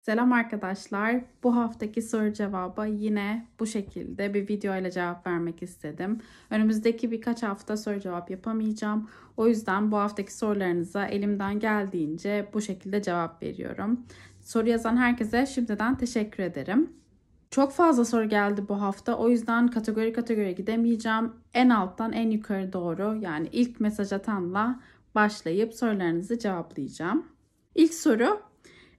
Selam arkadaşlar. Bu haftaki soru cevaba yine bu şekilde bir video ile cevap vermek istedim. Önümüzdeki birkaç hafta soru cevap yapamayacağım. O yüzden bu haftaki sorularınıza elimden geldiğince bu şekilde cevap veriyorum. Soru yazan herkese şimdiden teşekkür ederim. Çok fazla soru geldi bu hafta. O yüzden kategori kategori gidemeyeceğim. En alttan en yukarı doğru yani ilk mesaj atanla başlayıp sorularınızı cevaplayacağım. İlk soru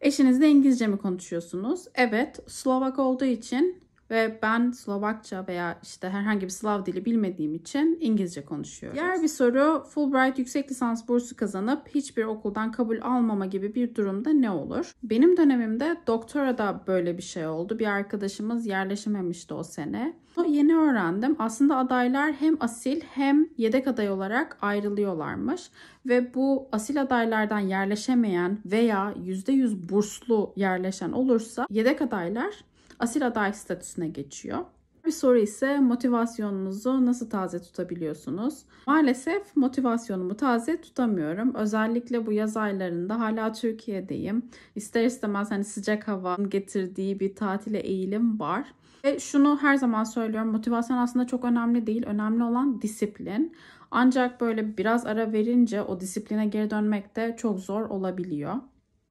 Eşinizle İngilizce mi konuşuyorsunuz? Evet, Slovak olduğu için ve ben Slovakça veya işte herhangi bir Slav dili bilmediğim için İngilizce konuşuyorum. Diğer bir soru Fulbright yüksek lisans bursu kazanıp hiçbir okuldan kabul almama gibi bir durumda ne olur? Benim dönemimde doktora da böyle bir şey oldu. Bir arkadaşımız yerleşememişti o sene. O yeni öğrendim. Aslında adaylar hem asil hem yedek aday olarak ayrılıyorlarmış. Ve bu asil adaylardan yerleşemeyen veya %100 burslu yerleşen olursa yedek adaylar asil aday statüsüne geçiyor. Bir soru ise motivasyonunuzu nasıl taze tutabiliyorsunuz? Maalesef motivasyonumu taze tutamıyorum. Özellikle bu yaz aylarında hala Türkiye'deyim. İster istemez hani sıcak hava getirdiği bir tatile eğilim var. Ve şunu her zaman söylüyorum. Motivasyon aslında çok önemli değil. Önemli olan disiplin. Ancak böyle biraz ara verince o disipline geri dönmek de çok zor olabiliyor.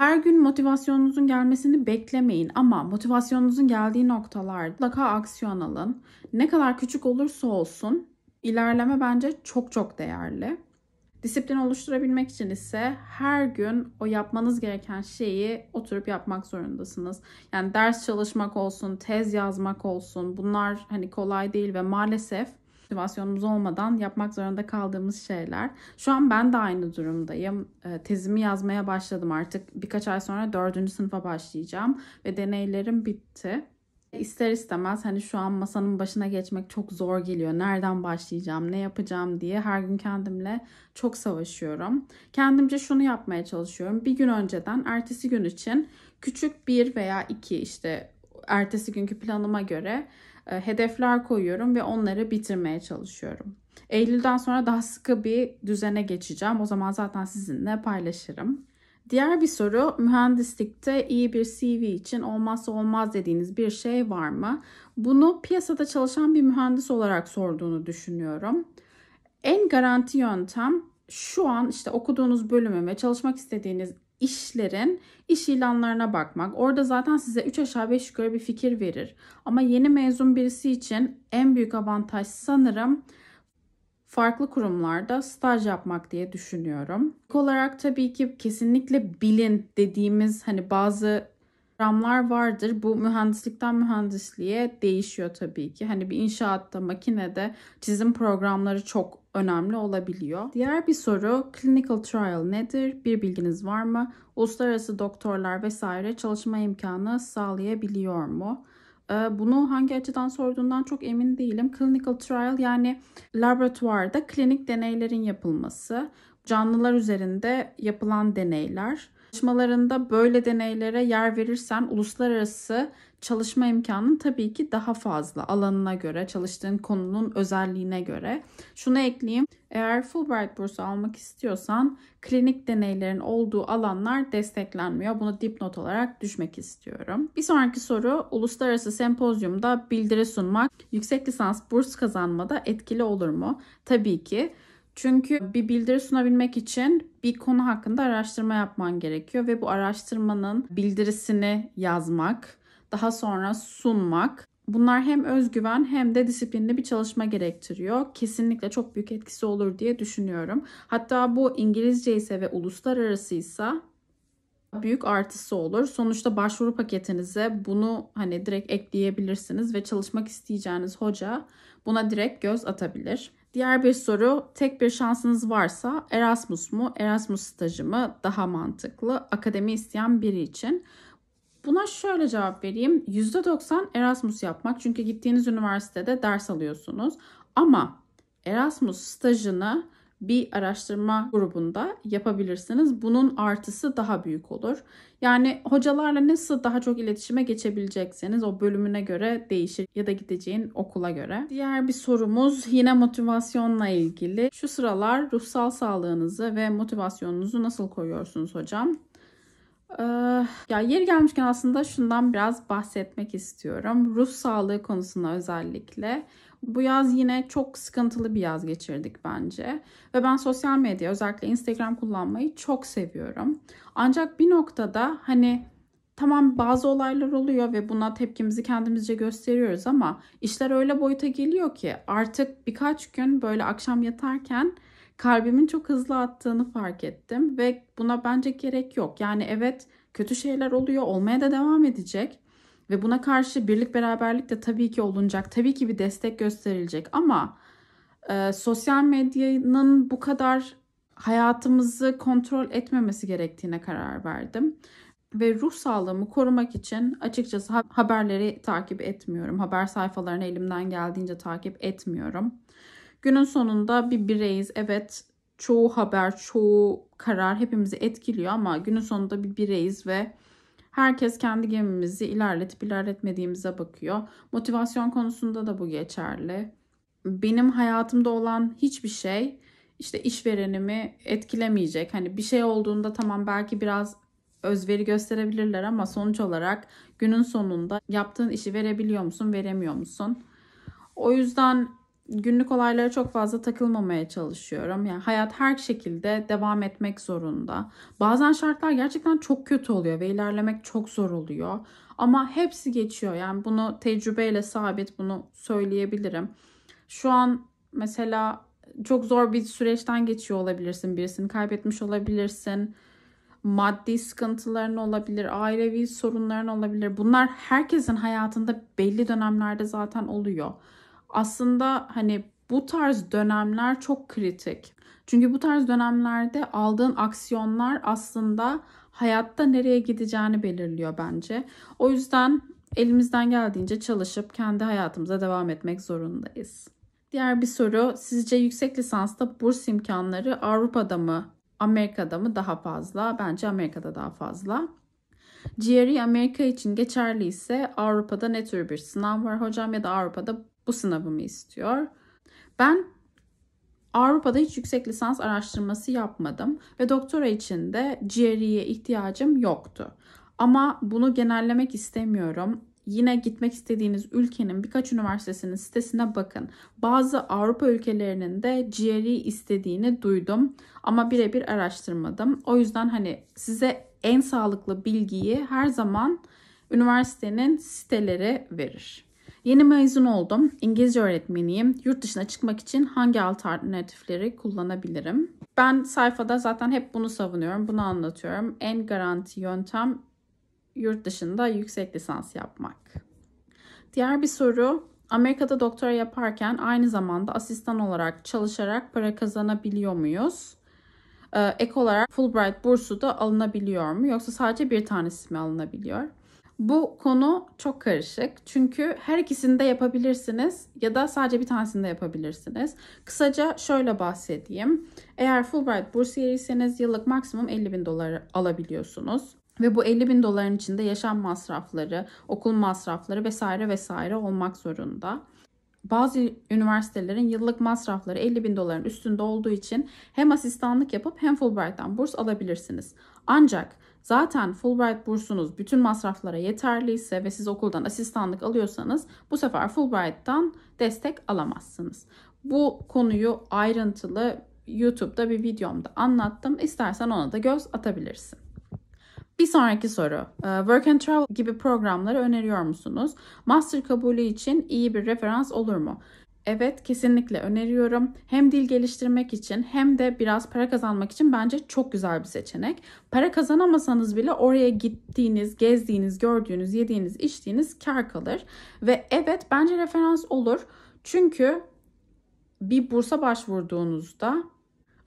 Her gün motivasyonunuzun gelmesini beklemeyin ama motivasyonunuzun geldiği noktalarda mutlaka aksiyon alın. Ne kadar küçük olursa olsun ilerleme bence çok çok değerli. Disiplin oluşturabilmek için ise her gün o yapmanız gereken şeyi oturup yapmak zorundasınız. Yani ders çalışmak olsun, tez yazmak olsun bunlar hani kolay değil ve maalesef motivasyonumuz olmadan yapmak zorunda kaldığımız şeyler. Şu an ben de aynı durumdayım. Ee, tezimi yazmaya başladım artık. Birkaç ay sonra dördüncü sınıfa başlayacağım ve deneylerim bitti. İster istemez hani şu an masanın başına geçmek çok zor geliyor. Nereden başlayacağım, ne yapacağım diye her gün kendimle çok savaşıyorum. Kendimce şunu yapmaya çalışıyorum. Bir gün önceden ertesi gün için küçük bir veya iki işte ertesi günkü planıma göre hedefler koyuyorum ve onları bitirmeye çalışıyorum. Eylül'den sonra daha sıkı bir düzene geçeceğim. O zaman zaten sizinle paylaşırım. Diğer bir soru mühendislikte iyi bir CV için olmazsa olmaz dediğiniz bir şey var mı? Bunu piyasada çalışan bir mühendis olarak sorduğunu düşünüyorum. En garanti yöntem şu an işte okuduğunuz bölümü ve çalışmak istediğiniz işlerin iş ilanlarına bakmak. Orada zaten size 3 aşağı 5 yukarı bir fikir verir. Ama yeni mezun birisi için en büyük avantaj sanırım farklı kurumlarda staj yapmak diye düşünüyorum. İlk olarak tabii ki kesinlikle bilin dediğimiz hani bazı programlar vardır. Bu mühendislikten mühendisliğe değişiyor tabii ki. Hani bir inşaatta, makinede çizim programları çok önemli olabiliyor. Diğer bir soru clinical trial nedir? Bir bilginiz var mı? Uluslararası doktorlar vesaire çalışma imkanı sağlayabiliyor mu? Ee, bunu hangi açıdan sorduğundan çok emin değilim. Clinical trial yani laboratuvarda klinik deneylerin yapılması, canlılar üzerinde yapılan deneyler. Çalışmalarında böyle deneylere yer verirsen uluslararası çalışma imkanın tabii ki daha fazla alanına göre, çalıştığın konunun özelliğine göre. Şunu ekleyeyim. Eğer Fulbright bursu almak istiyorsan klinik deneylerin olduğu alanlar desteklenmiyor. Bunu dipnot olarak düşmek istiyorum. Bir sonraki soru uluslararası sempozyumda bildiri sunmak yüksek lisans burs kazanmada etkili olur mu? Tabii ki. Çünkü bir bildiri sunabilmek için bir konu hakkında araştırma yapman gerekiyor ve bu araştırmanın bildirisini yazmak, daha sonra sunmak Bunlar hem özgüven hem de disiplinli bir çalışma gerektiriyor. Kesinlikle çok büyük etkisi olur diye düşünüyorum. Hatta bu İngilizce ise ve uluslararasıysa büyük artısı olur. Sonuçta başvuru paketinize bunu hani direkt ekleyebilirsiniz ve çalışmak isteyeceğiniz hoca buna direkt göz atabilir. Diğer bir soru tek bir şansınız varsa Erasmus mu Erasmus stajı mı daha mantıklı akademi isteyen biri için. Buna şöyle cevap vereyim. %90 Erasmus yapmak çünkü gittiğiniz üniversitede ders alıyorsunuz. Ama Erasmus stajını bir araştırma grubunda yapabilirsiniz. Bunun artısı daha büyük olur. Yani hocalarla nasıl daha çok iletişime geçebilecekseniz o bölümüne göre değişir ya da gideceğin okula göre. Diğer bir sorumuz yine motivasyonla ilgili. Şu sıralar ruhsal sağlığınızı ve motivasyonunuzu nasıl koruyorsunuz hocam? Ee, ya yeri gelmişken aslında şundan biraz bahsetmek istiyorum. Ruh sağlığı konusunda özellikle. Bu yaz yine çok sıkıntılı bir yaz geçirdik bence. Ve ben sosyal medya özellikle Instagram kullanmayı çok seviyorum. Ancak bir noktada hani tamam bazı olaylar oluyor ve buna tepkimizi kendimizce gösteriyoruz ama işler öyle boyuta geliyor ki artık birkaç gün böyle akşam yatarken kalbimin çok hızlı attığını fark ettim ve buna bence gerek yok. Yani evet kötü şeyler oluyor, olmaya da devam edecek ve buna karşı birlik beraberlik de tabii ki olunacak. Tabii ki bir destek gösterilecek ama e, sosyal medyanın bu kadar hayatımızı kontrol etmemesi gerektiğine karar verdim. Ve ruh sağlığımı korumak için açıkçası haberleri takip etmiyorum. Haber sayfalarını elimden geldiğince takip etmiyorum. Günün sonunda bir bireyiz. Evet çoğu haber, çoğu karar hepimizi etkiliyor ama günün sonunda bir bireyiz ve herkes kendi gemimizi ilerletip ilerletmediğimize bakıyor. Motivasyon konusunda da bu geçerli. Benim hayatımda olan hiçbir şey işte işverenimi etkilemeyecek. Hani bir şey olduğunda tamam belki biraz özveri gösterebilirler ama sonuç olarak günün sonunda yaptığın işi verebiliyor musun, veremiyor musun? O yüzden günlük olaylara çok fazla takılmamaya çalışıyorum. Yani hayat her şekilde devam etmek zorunda. Bazen şartlar gerçekten çok kötü oluyor ve ilerlemek çok zor oluyor. Ama hepsi geçiyor. Yani bunu tecrübeyle sabit bunu söyleyebilirim. Şu an mesela çok zor bir süreçten geçiyor olabilirsin. Birisini kaybetmiş olabilirsin. Maddi sıkıntıların olabilir, ailevi sorunların olabilir. Bunlar herkesin hayatında belli dönemlerde zaten oluyor aslında hani bu tarz dönemler çok kritik. Çünkü bu tarz dönemlerde aldığın aksiyonlar aslında hayatta nereye gideceğini belirliyor bence. O yüzden elimizden geldiğince çalışıp kendi hayatımıza devam etmek zorundayız. Diğer bir soru, sizce yüksek lisansta burs imkanları Avrupa'da mı, Amerika'da mı daha fazla? Bence Amerika'da daha fazla. GRE Amerika için geçerli ise Avrupa'da ne tür bir sınav var hocam ya da Avrupa'da bu sınavımı istiyor. Ben Avrupa'da hiç yüksek lisans araştırması yapmadım ve doktora için de GRE'ye ihtiyacım yoktu. Ama bunu genellemek istemiyorum. Yine gitmek istediğiniz ülkenin birkaç üniversitesinin sitesine bakın. Bazı Avrupa ülkelerinin de GRE istediğini duydum ama birebir araştırmadım. O yüzden hani size en sağlıklı bilgiyi her zaman üniversitenin siteleri verir. Yeni mezun oldum. İngilizce öğretmeniyim. Yurt dışına çıkmak için hangi alternatifleri kullanabilirim? Ben sayfada zaten hep bunu savunuyorum. Bunu anlatıyorum. En garanti yöntem yurt dışında yüksek lisans yapmak. Diğer bir soru. Amerika'da doktora yaparken aynı zamanda asistan olarak çalışarak para kazanabiliyor muyuz? Ee, ek olarak Fulbright bursu da alınabiliyor mu? Yoksa sadece bir tanesi mi alınabiliyor? Bu konu çok karışık. Çünkü her ikisini de yapabilirsiniz ya da sadece bir tanesini de yapabilirsiniz. Kısaca şöyle bahsedeyim. Eğer Fulbright bursiyeriyseniz yıllık maksimum 50 bin dolar alabiliyorsunuz. Ve bu 50 bin doların içinde yaşam masrafları, okul masrafları vesaire vesaire olmak zorunda. Bazı üniversitelerin yıllık masrafları 50 bin doların üstünde olduğu için hem asistanlık yapıp hem Fulbright'tan burs alabilirsiniz. Ancak Zaten Fulbright bursunuz bütün masraflara yeterliyse ve siz okuldan asistanlık alıyorsanız bu sefer Fulbright'tan destek alamazsınız. Bu konuyu ayrıntılı YouTube'da bir videomda anlattım. İstersen ona da göz atabilirsin. Bir sonraki soru. Ee, Work and Travel gibi programları öneriyor musunuz? Master kabulü için iyi bir referans olur mu? Evet kesinlikle öneriyorum. Hem dil geliştirmek için hem de biraz para kazanmak için bence çok güzel bir seçenek. Para kazanamasanız bile oraya gittiğiniz, gezdiğiniz, gördüğünüz, yediğiniz, içtiğiniz kar kalır. Ve evet bence referans olur. Çünkü bir bursa başvurduğunuzda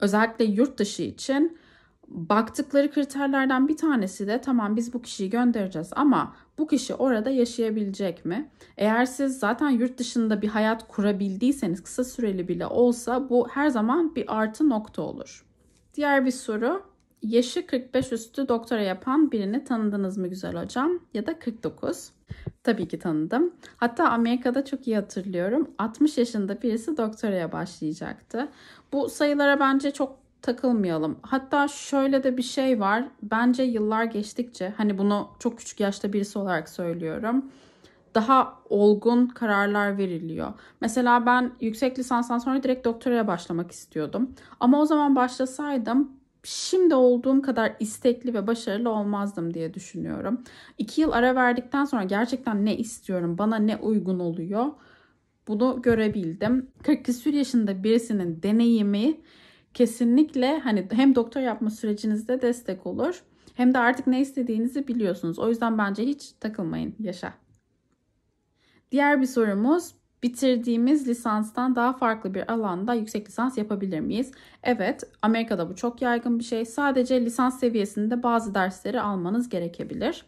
özellikle yurt dışı için baktıkları kriterlerden bir tanesi de tamam biz bu kişiyi göndereceğiz ama bu kişi orada yaşayabilecek mi? Eğer siz zaten yurt dışında bir hayat kurabildiyseniz kısa süreli bile olsa bu her zaman bir artı nokta olur. Diğer bir soru. Yaşı 45 üstü doktora yapan birini tanıdınız mı güzel hocam? Ya da 49. Tabii ki tanıdım. Hatta Amerika'da çok iyi hatırlıyorum. 60 yaşında birisi doktoraya başlayacaktı. Bu sayılara bence çok takılmayalım. Hatta şöyle de bir şey var. Bence yıllar geçtikçe hani bunu çok küçük yaşta birisi olarak söylüyorum. Daha olgun kararlar veriliyor. Mesela ben yüksek lisanstan sonra direkt doktoraya başlamak istiyordum. Ama o zaman başlasaydım şimdi olduğum kadar istekli ve başarılı olmazdım diye düşünüyorum. İki yıl ara verdikten sonra gerçekten ne istiyorum, bana ne uygun oluyor bunu görebildim. 40 küsur yaşında birisinin deneyimi kesinlikle hani hem doktor yapma sürecinizde destek olur hem de artık ne istediğinizi biliyorsunuz. O yüzden bence hiç takılmayın yaşa. Diğer bir sorumuz bitirdiğimiz lisanstan daha farklı bir alanda yüksek lisans yapabilir miyiz? Evet, Amerika'da bu çok yaygın bir şey. Sadece lisans seviyesinde bazı dersleri almanız gerekebilir.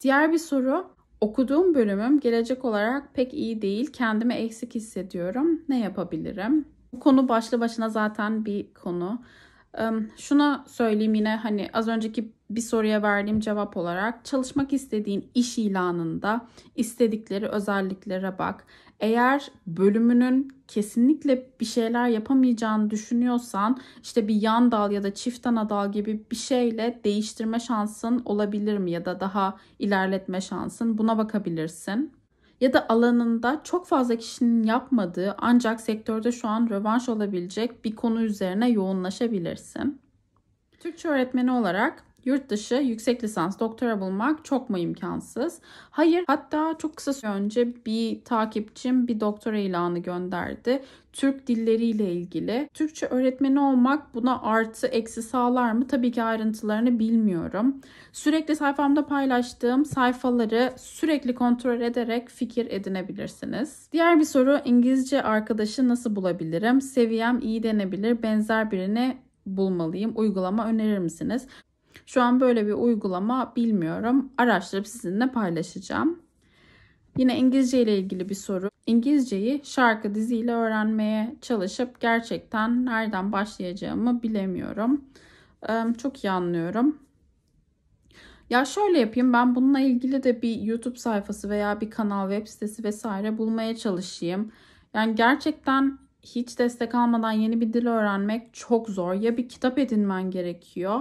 Diğer bir soru, okuduğum bölümüm gelecek olarak pek iyi değil. Kendimi eksik hissediyorum. Ne yapabilirim? Bu konu başlı başına zaten bir konu. Şuna söyleyeyim yine hani az önceki bir soruya verdiğim cevap olarak çalışmak istediğin iş ilanında istedikleri özelliklere bak. Eğer bölümünün kesinlikle bir şeyler yapamayacağını düşünüyorsan işte bir yan dal ya da çift ana dal gibi bir şeyle değiştirme şansın olabilir mi ya da daha ilerletme şansın buna bakabilirsin ya da alanında çok fazla kişinin yapmadığı ancak sektörde şu an rövanş olabilecek bir konu üzerine yoğunlaşabilirsin. Türkçe öğretmeni olarak Yurt dışı yüksek lisans doktora bulmak çok mu imkansız? Hayır. Hatta çok kısa süre önce bir takipçim bir doktora ilanı gönderdi. Türk dilleriyle ilgili. Türkçe öğretmeni olmak buna artı eksi sağlar mı? Tabii ki ayrıntılarını bilmiyorum. Sürekli sayfamda paylaştığım sayfaları sürekli kontrol ederek fikir edinebilirsiniz. Diğer bir soru İngilizce arkadaşı nasıl bulabilirim? Seviyem iyi denebilir. Benzer birini bulmalıyım. Uygulama önerir misiniz? Şu an böyle bir uygulama bilmiyorum. Araştırıp sizinle paylaşacağım. Yine İngilizce ile ilgili bir soru. İngilizceyi şarkı diziyle öğrenmeye çalışıp gerçekten nereden başlayacağımı bilemiyorum. Çok iyi anlıyorum. Ya şöyle yapayım ben bununla ilgili de bir YouTube sayfası veya bir kanal web sitesi vesaire bulmaya çalışayım. Yani gerçekten hiç destek almadan yeni bir dil öğrenmek çok zor. Ya bir kitap edinmen gerekiyor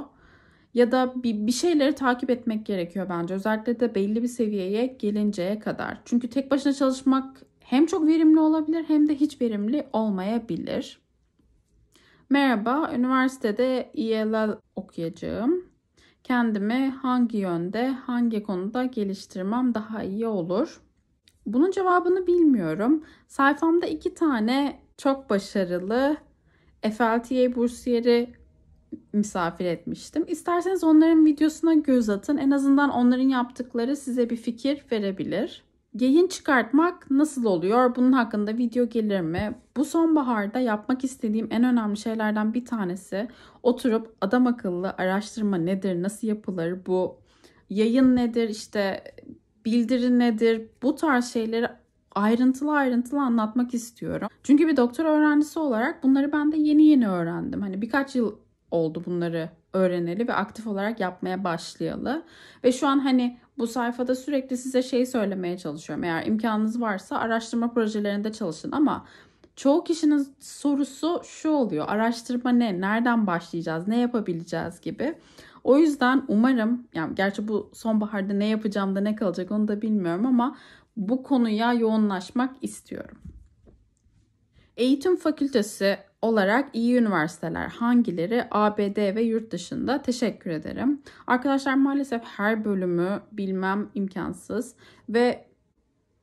ya da bir, bir şeyleri takip etmek gerekiyor bence. Özellikle de belli bir seviyeye gelinceye kadar. Çünkü tek başına çalışmak hem çok verimli olabilir hem de hiç verimli olmayabilir. Merhaba, üniversitede ELL okuyacağım. Kendimi hangi yönde, hangi konuda geliştirmem daha iyi olur? Bunun cevabını bilmiyorum. Sayfamda iki tane çok başarılı FLTA bursiyeri misafir etmiştim. İsterseniz onların videosuna göz atın. En azından onların yaptıkları size bir fikir verebilir. Yayın çıkartmak nasıl oluyor? Bunun hakkında video gelir mi? Bu sonbaharda yapmak istediğim en önemli şeylerden bir tanesi oturup adam akıllı araştırma nedir, nasıl yapılır, bu yayın nedir, işte bildiri nedir, bu tarz şeyleri ayrıntılı ayrıntılı anlatmak istiyorum. Çünkü bir doktor öğrencisi olarak bunları ben de yeni yeni öğrendim. Hani birkaç yıl oldu bunları öğreneli ve aktif olarak yapmaya başlayalı. Ve şu an hani bu sayfada sürekli size şey söylemeye çalışıyorum. Eğer imkanınız varsa araştırma projelerinde çalışın ama çoğu kişinin sorusu şu oluyor. Araştırma ne? Nereden başlayacağız? Ne yapabileceğiz gibi. O yüzden umarım yani gerçi bu sonbaharda ne yapacağım da ne kalacak onu da bilmiyorum ama bu konuya yoğunlaşmak istiyorum. Eğitim fakültesi olarak iyi üniversiteler hangileri ABD ve yurt dışında teşekkür ederim. Arkadaşlar maalesef her bölümü bilmem imkansız ve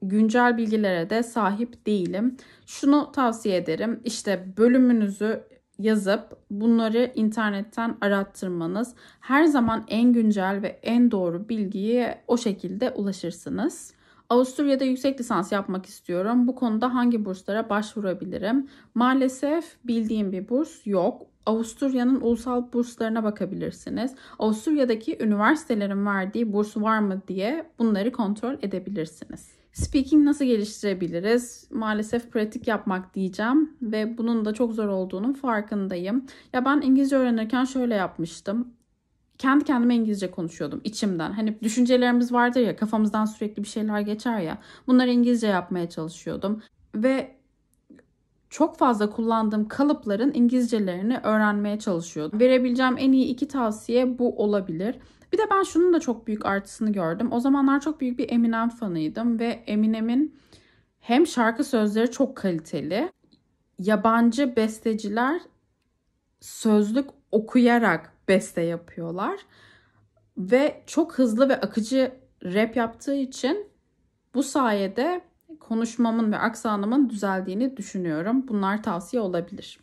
güncel bilgilere de sahip değilim. Şunu tavsiye ederim. İşte bölümünüzü yazıp bunları internetten arattırmanız her zaman en güncel ve en doğru bilgiye o şekilde ulaşırsınız. Avusturya'da yüksek lisans yapmak istiyorum. Bu konuda hangi burslara başvurabilirim? Maalesef bildiğim bir burs yok. Avusturya'nın ulusal burslarına bakabilirsiniz. Avusturya'daki üniversitelerin verdiği burs var mı diye bunları kontrol edebilirsiniz. Speaking nasıl geliştirebiliriz? Maalesef pratik yapmak diyeceğim ve bunun da çok zor olduğunun farkındayım. Ya ben İngilizce öğrenirken şöyle yapmıştım kendi kendime İngilizce konuşuyordum içimden. Hani düşüncelerimiz vardır ya kafamızdan sürekli bir şeyler geçer ya. Bunları İngilizce yapmaya çalışıyordum. Ve çok fazla kullandığım kalıpların İngilizcelerini öğrenmeye çalışıyordum. Verebileceğim en iyi iki tavsiye bu olabilir. Bir de ben şunun da çok büyük artısını gördüm. O zamanlar çok büyük bir Eminem fanıydım ve Eminem'in hem şarkı sözleri çok kaliteli. Yabancı besteciler sözlük okuyarak beste yapıyorlar. Ve çok hızlı ve akıcı rap yaptığı için bu sayede konuşmamın ve aksanımın düzeldiğini düşünüyorum. Bunlar tavsiye olabilir.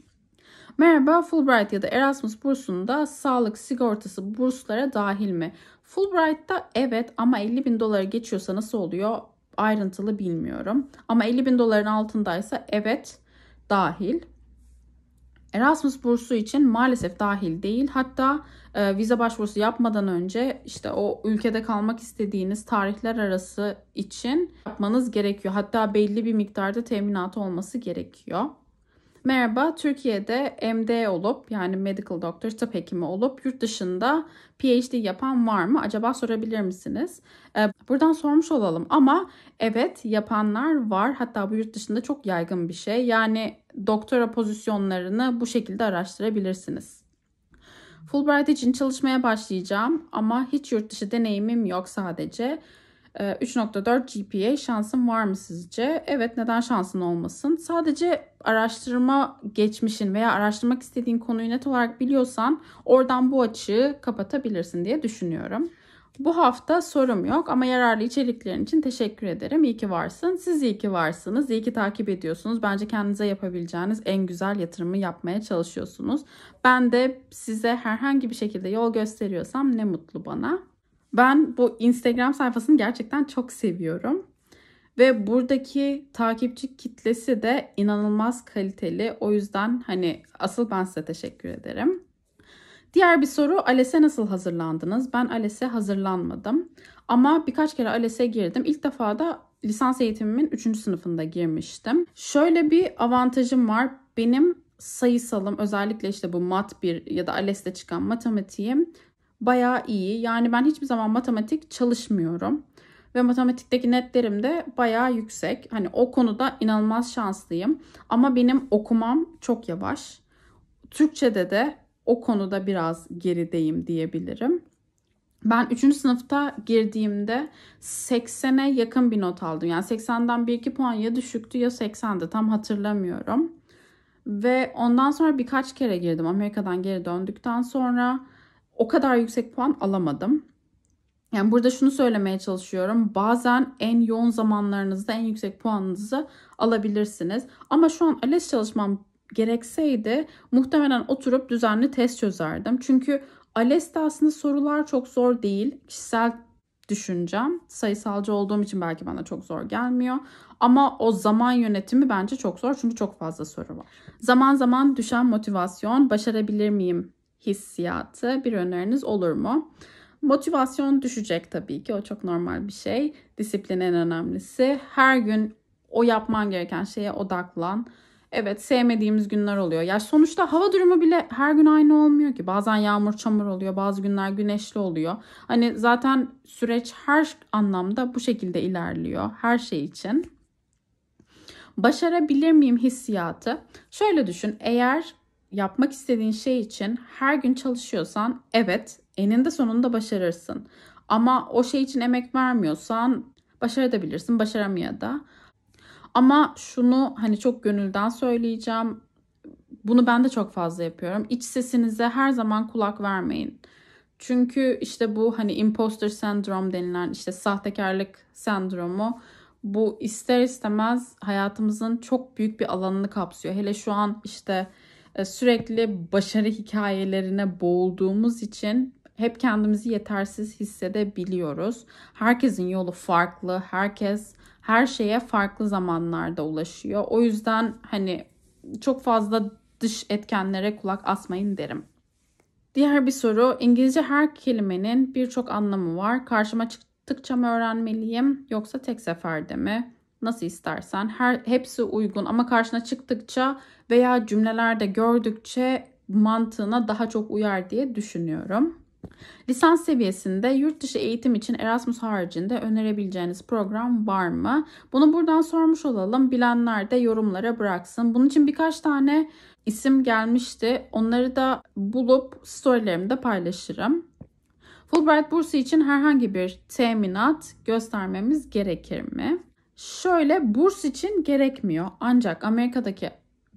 Merhaba, Fulbright ya da Erasmus bursunda sağlık sigortası burslara dahil mi? Fulbright'ta evet ama 50 bin dolara geçiyorsa nasıl oluyor ayrıntılı bilmiyorum. Ama 50 bin doların altındaysa evet dahil. Erasmus bursu için maalesef dahil değil. Hatta e, vize başvurusu yapmadan önce işte o ülkede kalmak istediğiniz tarihler arası için yapmanız gerekiyor. Hatta belli bir miktarda teminatı olması gerekiyor. Merhaba, Türkiye'de MD olup yani Medical Doctor, tıp hekimi olup yurt dışında PhD yapan var mı? Acaba sorabilir misiniz? Ee, buradan sormuş olalım ama evet yapanlar var. Hatta bu yurt dışında çok yaygın bir şey. Yani doktora pozisyonlarını bu şekilde araştırabilirsiniz. Fulbright için çalışmaya başlayacağım ama hiç yurt dışı deneyimim yok sadece. 3.4 ee, GPA şansın var mı sizce? Evet neden şansın olmasın? Sadece araştırma geçmişin veya araştırmak istediğin konuyu net olarak biliyorsan oradan bu açığı kapatabilirsin diye düşünüyorum. Bu hafta sorum yok ama yararlı içeriklerin için teşekkür ederim. İyi ki varsın. Siz iyi ki varsınız. İyi ki takip ediyorsunuz. Bence kendinize yapabileceğiniz en güzel yatırımı yapmaya çalışıyorsunuz. Ben de size herhangi bir şekilde yol gösteriyorsam ne mutlu bana. Ben bu Instagram sayfasını gerçekten çok seviyorum. Ve buradaki takipçi kitlesi de inanılmaz kaliteli. O yüzden hani asıl ben size teşekkür ederim. Diğer bir soru ALES'e nasıl hazırlandınız? Ben ALES'e hazırlanmadım. Ama birkaç kere ALES'e girdim. İlk defa da lisans eğitimimin 3. sınıfında girmiştim. Şöyle bir avantajım var. Benim sayısalım özellikle işte bu mat 1 ya da ALES'te çıkan matematiğim bayağı iyi. Yani ben hiçbir zaman matematik çalışmıyorum. Ve matematikteki netlerim de bayağı yüksek. Hani o konuda inanılmaz şanslıyım. Ama benim okumam çok yavaş. Türkçe'de de o konuda biraz gerideyim diyebilirim. Ben 3. sınıfta girdiğimde 80'e yakın bir not aldım. Yani 80'den 1-2 puan ya düşüktü ya 80'di tam hatırlamıyorum. Ve ondan sonra birkaç kere girdim. Amerika'dan geri döndükten sonra o kadar yüksek puan alamadım. Yani burada şunu söylemeye çalışıyorum. Bazen en yoğun zamanlarınızda en yüksek puanınızı alabilirsiniz. Ama şu an ALES çalışmam gerekseydi muhtemelen oturup düzenli test çözerdim. Çünkü ALES'te aslında sorular çok zor değil. Kişisel düşüncem. Sayısalcı olduğum için belki bana çok zor gelmiyor. Ama o zaman yönetimi bence çok zor çünkü çok fazla soru var. Zaman zaman düşen motivasyon, başarabilir miyim hissiyatı bir öneriniz olur mu? Motivasyon düşecek tabii ki. O çok normal bir şey. Disiplin en önemlisi. Her gün o yapman gereken şeye odaklan. Evet sevmediğimiz günler oluyor. Ya sonuçta hava durumu bile her gün aynı olmuyor ki. Bazen yağmur çamur oluyor. Bazı günler güneşli oluyor. Hani zaten süreç her anlamda bu şekilde ilerliyor. Her şey için. Başarabilir miyim hissiyatı? Şöyle düşün. Eğer yapmak istediğin şey için her gün çalışıyorsan evet eninde sonunda başarırsın. Ama o şey için emek vermiyorsan başarabilirsin, başaramaya da. Ama şunu hani çok gönülden söyleyeceğim. Bunu ben de çok fazla yapıyorum. İç sesinize her zaman kulak vermeyin. Çünkü işte bu hani imposter sendrom denilen işte sahtekarlık sendromu bu ister istemez hayatımızın çok büyük bir alanını kapsıyor. Hele şu an işte sürekli başarı hikayelerine boğulduğumuz için hep kendimizi yetersiz hissedebiliyoruz. Herkesin yolu farklı. Herkes her şeye farklı zamanlarda ulaşıyor. O yüzden hani çok fazla dış etkenlere kulak asmayın derim. Diğer bir soru İngilizce her kelimenin birçok anlamı var. Karşıma çıktıkça mı öğrenmeliyim yoksa tek seferde mi? Nasıl istersen. Her hepsi uygun ama karşına çıktıkça veya cümlelerde gördükçe mantığına daha çok uyar diye düşünüyorum. Lisans seviyesinde yurt dışı eğitim için Erasmus haricinde önerebileceğiniz program var mı? Bunu buradan sormuş olalım. Bilenler de yorumlara bıraksın. Bunun için birkaç tane isim gelmişti. Onları da bulup storylerimde paylaşırım. Fulbright bursu için herhangi bir teminat göstermemiz gerekir mi? Şöyle burs için gerekmiyor. Ancak Amerika'daki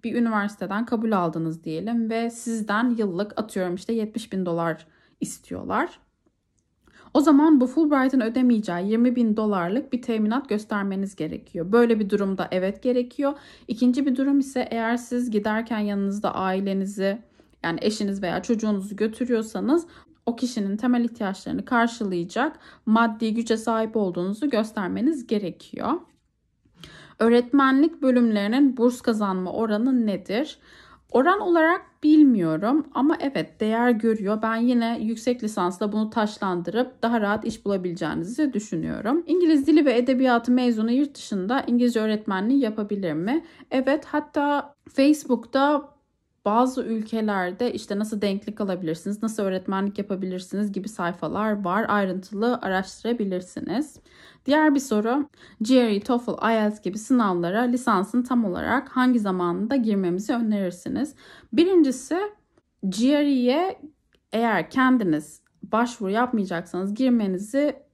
bir üniversiteden kabul aldınız diyelim ve sizden yıllık atıyorum işte 70 bin dolar istiyorlar. O zaman bu Fulbright'ın ödemeyeceği 20 bin dolarlık bir teminat göstermeniz gerekiyor. Böyle bir durumda evet gerekiyor. İkinci bir durum ise eğer siz giderken yanınızda ailenizi yani eşiniz veya çocuğunuzu götürüyorsanız o kişinin temel ihtiyaçlarını karşılayacak maddi güce sahip olduğunuzu göstermeniz gerekiyor. Öğretmenlik bölümlerinin burs kazanma oranı nedir? Oran olarak bilmiyorum ama evet değer görüyor. Ben yine yüksek lisansla bunu taşlandırıp daha rahat iş bulabileceğinizi düşünüyorum. İngiliz dili ve edebiyatı mezunu yurt dışında İngilizce öğretmenliği yapabilir mi? Evet hatta Facebook'ta bazı ülkelerde işte nasıl denklik alabilirsiniz, nasıl öğretmenlik yapabilirsiniz gibi sayfalar var. Ayrıntılı araştırabilirsiniz. Diğer bir soru GRE, TOEFL, IELTS gibi sınavlara lisansın tam olarak hangi zamanında girmemizi önerirsiniz? Birincisi GRE'ye eğer kendiniz başvuru yapmayacaksanız girmenizi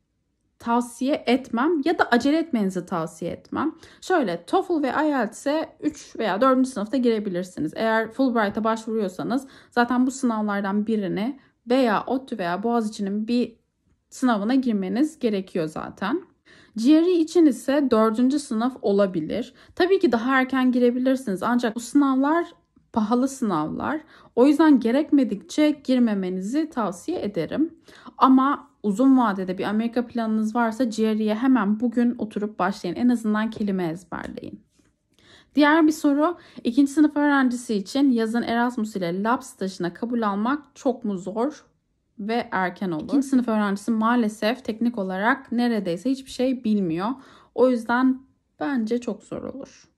tavsiye etmem ya da acele etmenizi tavsiye etmem. Şöyle TOEFL ve IELTS'e 3 veya 4. sınıfta girebilirsiniz. Eğer Fulbright'a başvuruyorsanız zaten bu sınavlardan birini veya ODTÜ veya Boğaziçi'nin bir sınavına girmeniz gerekiyor zaten. GRE için ise 4. sınıf olabilir. Tabii ki daha erken girebilirsiniz ancak bu sınavlar pahalı sınavlar. O yüzden gerekmedikçe girmemenizi tavsiye ederim. Ama uzun vadede bir Amerika planınız varsa GRE'ye hemen bugün oturup başlayın. En azından kelime ezberleyin. Diğer bir soru, ikinci sınıf öğrencisi için yazın Erasmus ile lab stajına kabul almak çok mu zor ve erken olur? İkinci sınıf öğrencisi maalesef teknik olarak neredeyse hiçbir şey bilmiyor. O yüzden bence çok zor olur.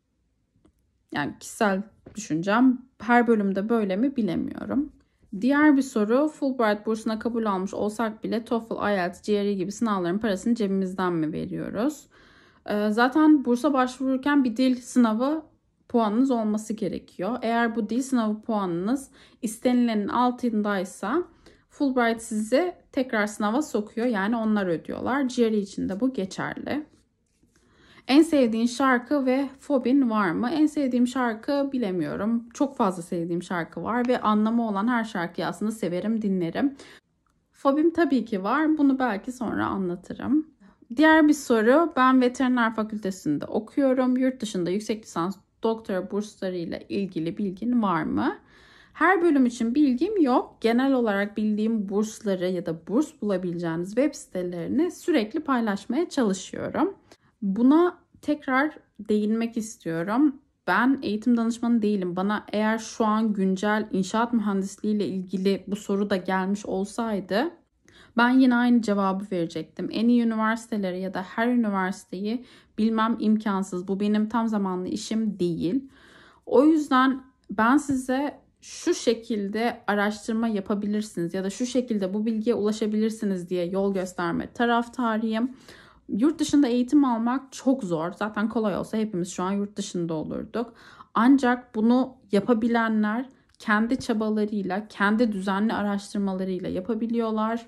Yani kişisel düşüncem her bölümde böyle mi bilemiyorum. Diğer bir soru Fulbright bursuna kabul almış olsak bile TOEFL, IELTS, GRE gibi sınavların parasını cebimizden mi veriyoruz? Ee, zaten bursa başvururken bir dil sınavı puanınız olması gerekiyor. Eğer bu dil sınavı puanınız istenilenin altındaysa Fulbright sizi tekrar sınava sokuyor. Yani onlar ödüyorlar. GRE için de bu geçerli. En sevdiğin şarkı ve fobin var mı? En sevdiğim şarkı bilemiyorum. Çok fazla sevdiğim şarkı var ve anlamı olan her şarkıyı aslında severim, dinlerim. Fobim tabii ki var. Bunu belki sonra anlatırım. Diğer bir soru. Ben veteriner fakültesinde okuyorum. Yurt dışında yüksek lisans doktora bursları ile ilgili bilgin var mı? Her bölüm için bilgim yok. Genel olarak bildiğim bursları ya da burs bulabileceğiniz web sitelerini sürekli paylaşmaya çalışıyorum. Buna tekrar değinmek istiyorum. Ben eğitim danışmanı değilim. Bana eğer şu an güncel inşaat mühendisliği ile ilgili bu soru da gelmiş olsaydı ben yine aynı cevabı verecektim. En iyi üniversiteleri ya da her üniversiteyi bilmem imkansız. Bu benim tam zamanlı işim değil. O yüzden ben size şu şekilde araştırma yapabilirsiniz ya da şu şekilde bu bilgiye ulaşabilirsiniz diye yol gösterme taraftarıyım. Yurt dışında eğitim almak çok zor. Zaten kolay olsa hepimiz şu an yurt dışında olurduk. Ancak bunu yapabilenler kendi çabalarıyla, kendi düzenli araştırmalarıyla yapabiliyorlar.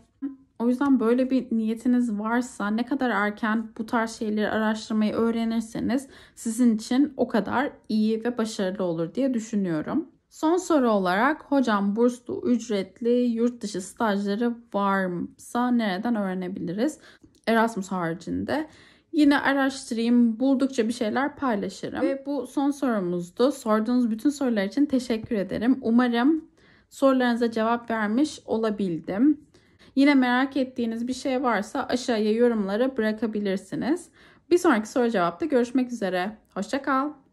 O yüzden böyle bir niyetiniz varsa ne kadar erken bu tarz şeyleri araştırmayı öğrenirseniz sizin için o kadar iyi ve başarılı olur diye düşünüyorum. Son soru olarak hocam burslu ücretli yurt dışı stajları varsa nereden öğrenebiliriz? Erasmus haricinde. Yine araştırayım, buldukça bir şeyler paylaşırım. Ve bu son sorumuzdu. Sorduğunuz bütün sorular için teşekkür ederim. Umarım sorularınıza cevap vermiş olabildim. Yine merak ettiğiniz bir şey varsa aşağıya yorumlara bırakabilirsiniz. Bir sonraki soru cevapta görüşmek üzere. Hoşçakal.